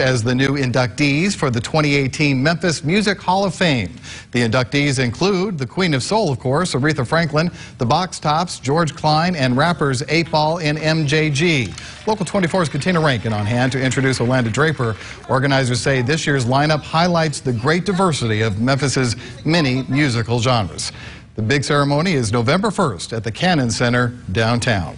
as the new inductees for the 2018 Memphis Music Hall of Fame. The inductees include the Queen of Soul, of course, Aretha Franklin, the Box Tops, George Klein, and rappers 8 Ball and MJG. Local 24's Katina Rankin on hand to introduce Olanda Draper. Organizers say this year's lineup highlights the great diversity of Memphis's many musical genres. The big ceremony is November 1st at the Cannon Center downtown.